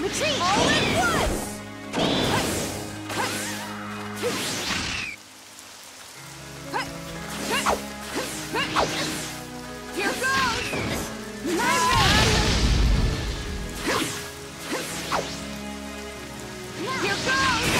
Retreat! All at once! Here goes! My Here goes!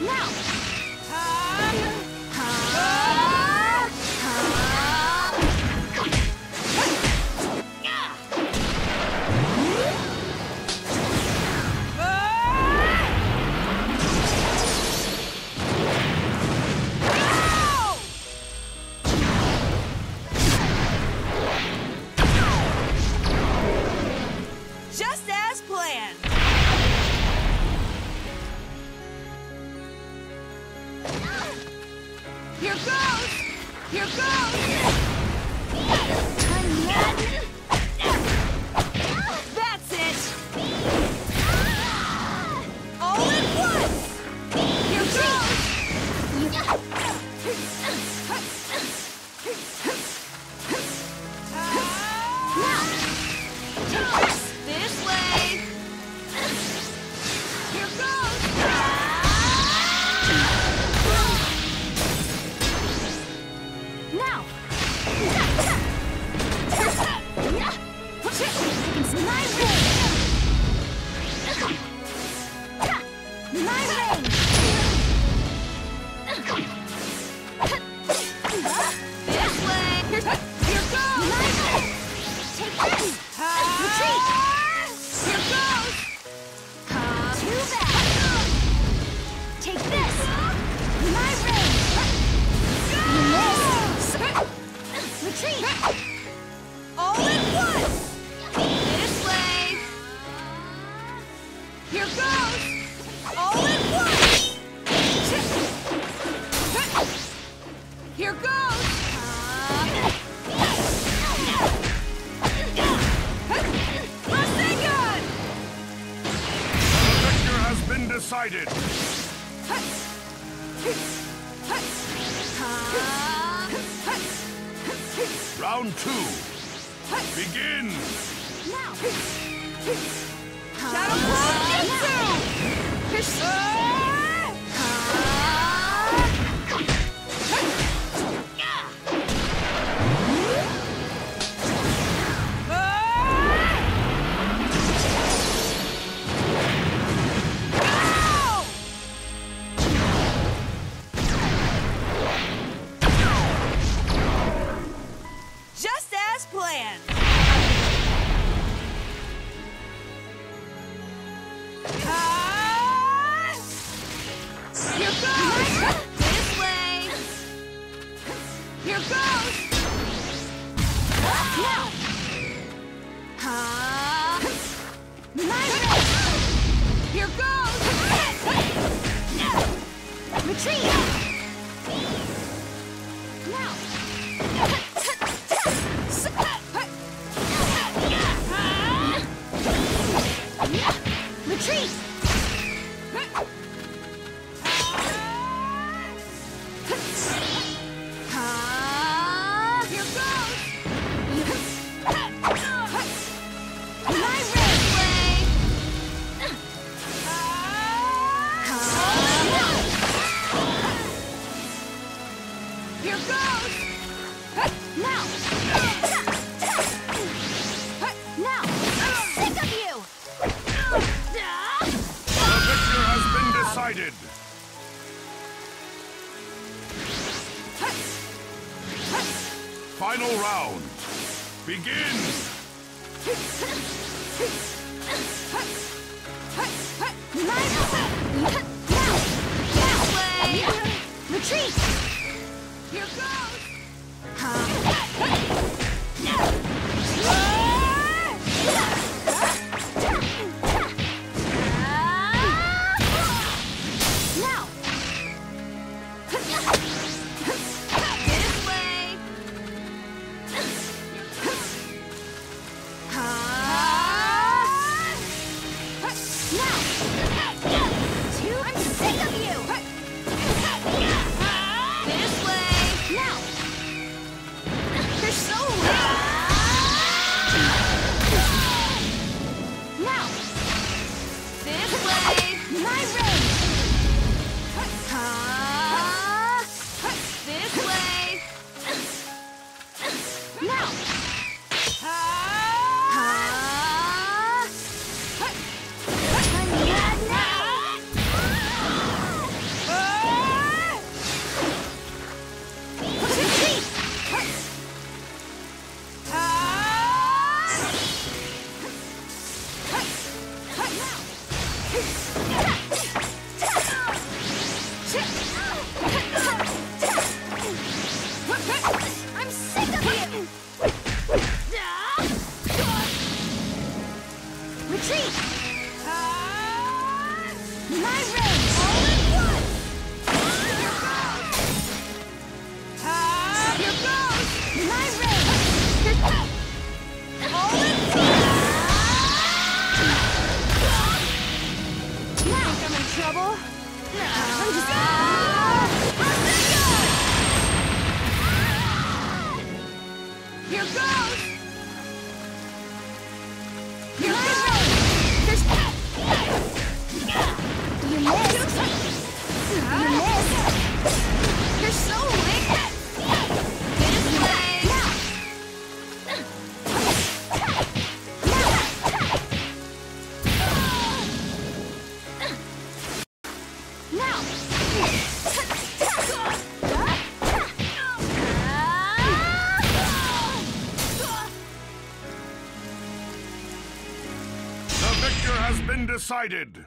Now! Time! Here goes! The victor has been decided! Round two. Begin! Now! Shadow Jutsu! Here goes! This way! Here goes! Now! Huh? My Here goes! Retreat! Final round. Begin. My range! Victor has been decided.